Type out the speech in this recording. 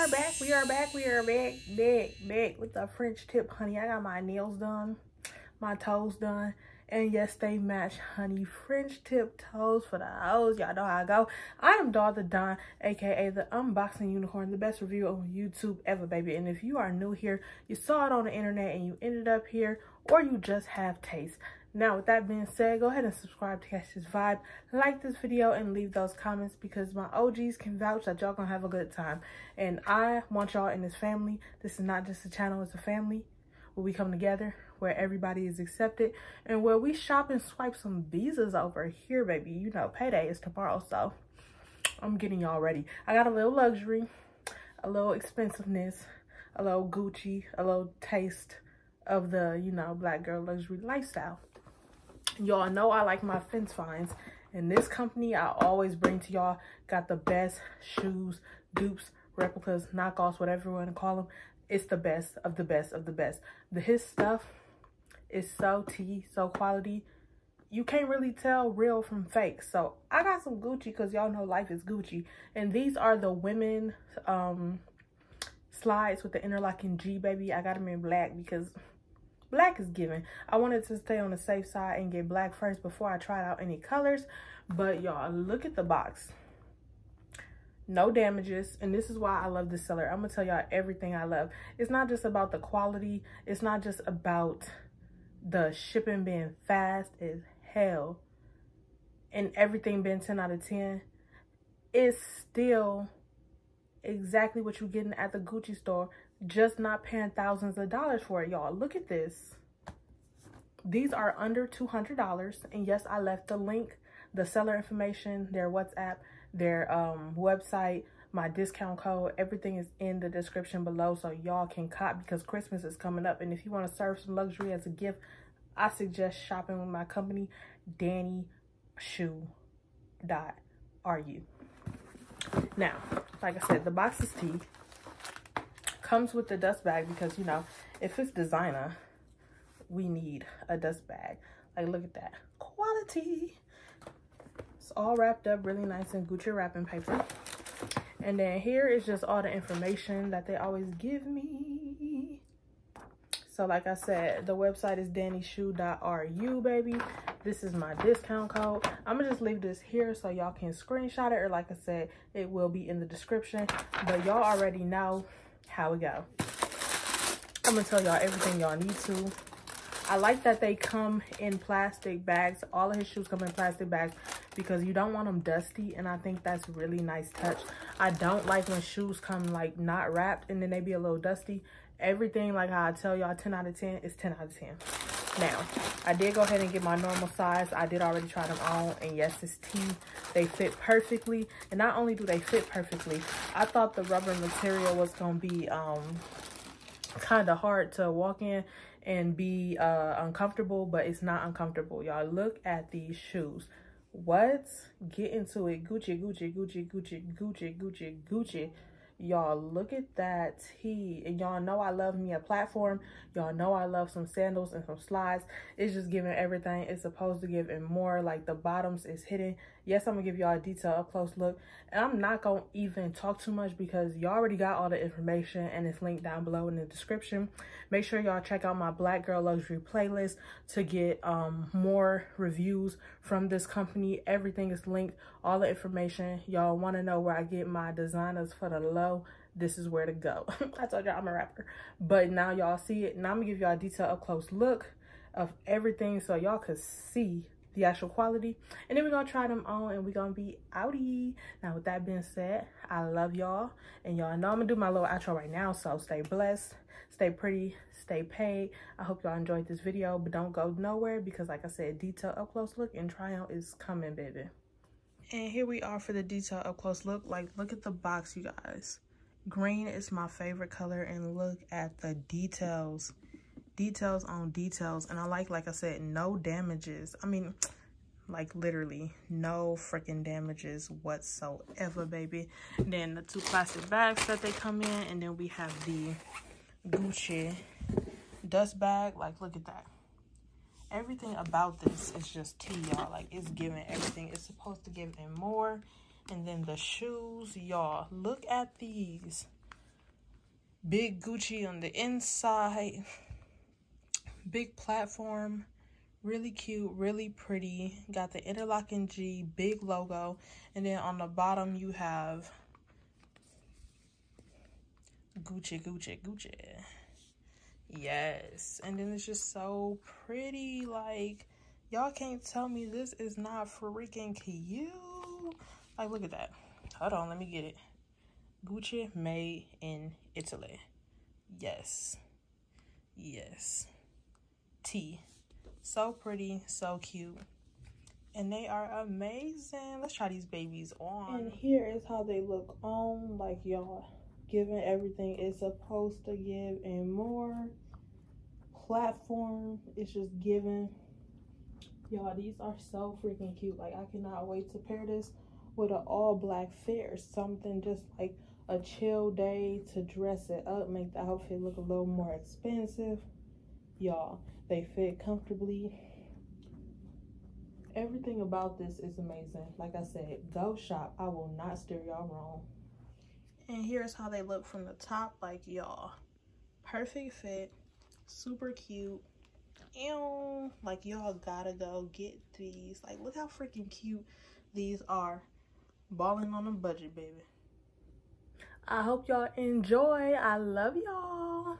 are back. We are back. We are back, back, back with the French tip, honey. I got my nails done, my toes done. And yes, they match, honey. French tip toes for the hoes. Y'all know how I go. I am Doll the Don, aka the Unboxing Unicorn, the best review on YouTube ever, baby. And if you are new here, you saw it on the internet and you ended up here, or you just have taste. Now, with that being said, go ahead and subscribe to catch this vibe. Like this video and leave those comments because my OGs can vouch that y'all gonna have a good time. And I want y'all in this family. This is not just a channel, it's a family where we come together, where everybody is accepted, and where we shop and swipe some visas over here, baby. You know, payday is tomorrow, so I'm getting y'all ready. I got a little luxury, a little expensiveness, a little Gucci, a little taste of the, you know, black girl luxury lifestyle. Y'all know I like my fence finds. And this company I always bring to y'all got the best shoes, dupes, replicas, knockoffs, whatever you want to call them. It's the best of the best of the best. The His stuff is so tea, so quality. You can't really tell real from fake. So I got some Gucci because y'all know life is Gucci. And these are the women um, slides with the interlocking G, baby. I got them in black because black is given. I wanted to stay on the safe side and get black first before I tried out any colors. But y'all, look at the box. No damages and this is why i love this seller. I'm gonna tell y'all everything i love. It's not just about the quality. It's not just about the shipping being fast as hell and everything being 10 out of 10 it's still exactly what you're getting at the gucci store just not paying thousands of dollars for it y'all look at this these are under $200 and yes i left the link the seller information their whatsapp their um, website, my discount code, everything is in the description below so y'all can cop because Christmas is coming up. And if you want to serve some luxury as a gift, I suggest shopping with my company, Dandy Shoe dot RU. Now, like I said, the box is tea. Comes with the dust bag because, you know, if it's designer, we need a dust bag. Like, look at that. Quality It's all wrapped up really nice in Gucci wrapping paper. And then here is just all the information that they always give me. So like I said, the website is dandyshoe.ru, baby. This is my discount code. I'm going to just leave this here so y'all can screenshot it. Or like I said, it will be in the description. But y'all already know how it go. I'm to tell y'all everything y'all need to. I like that they come in plastic bags. All of his shoes come in plastic bags because you don't want them dusty and I think that's really nice touch. I don't like when shoes come like not wrapped and then they be a little dusty. Everything like how I tell y'all 10 out of 10 is 10 out of 10. Now, I did go ahead and get my normal size. I did already try them on and yes, it's T. They fit perfectly and not only do they fit perfectly, I thought the rubber material was going to be um kind of hard to walk in and be uh uncomfortable but it's not uncomfortable y'all look at these shoes what? Get into it. Gucci, Gucci, Gucci, Gucci, Gucci, Gucci, Gucci. Y'all, look at that tee. And y'all know I love me a platform. Y'all know I love some sandals and some slides. It's just giving everything it's supposed to give and more. Like the bottoms is hidden. Yes, I'm to give y'all a detail, up close look. And I'm not to even talk too much because y'all already got all the information and it's linked down below in the description. Make sure y'all check out my Black Girl Luxury playlist to get um, more reviews from this company. Everything is linked, all the information. Y'all want to know where I get my designers for the low this is where to go. I told y'all I'm a rapper. But now y'all see it. Now I'm to give y'all a detail up close look of everything so y'all could see the actual quality and then we're gonna try them on and we're gonna be outie now with that being said i love y'all and y'all know i'm gonna do my little outro right now so stay blessed stay pretty stay paid i hope y'all enjoyed this video but don't go nowhere because like i said detail up close look and try on is coming baby and here we are for the detail up close. Look like look at the box you guys. Green is my favorite color and look at the details. Details on details and i like like i said no damages. I mean like literally no freaking damages whatsoever baby. Then the two plastic bags that they come in and then we have the gucci dust bag. Like look at that everything about this is just tea y'all like it's giving everything it's supposed to give and more and then the shoes y'all look at these big Gucci on the inside. Big platform. Really cute, really pretty. Got the interlocking G, big logo. And then on the bottom you have Gucci, Gucci, Gucci. Yes. And then it's just so pretty. Like, y'all can't tell me this is not freaking cute. Like, look at that. Hold on, let me get it. Gucci made in Italy. Yes. Yes. T. So pretty, so cute. And they are amazing. Let's try these babies on. And here is how they look on. Like, y'all, giving everything it's supposed to give and more. Platform is just giving. Y'all, these are so freaking cute. Like, I cannot wait to pair this with an all black fair. Something just like a chill day to dress it up, make the outfit look a little more expensive. Y'all, they fit comfortably. Everything about this is amazing. Like I said, go shop. I will not steer y'all wrong. And here's how they look from the top, like y'all. Perfect fit, super cute. Ew, like y'all gotta go get these. Like look how freaking cute these are. Balling on a budget, baby. I hope y'all enjoy. I love y'all.